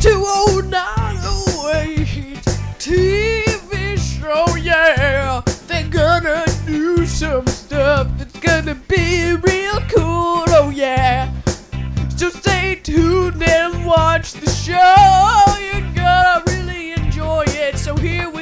62008 TV show, yeah. They're gonna do some stuff that's gonna be real cool, oh yeah. So stay tuned and watch the show. You're gonna really enjoy it. So here we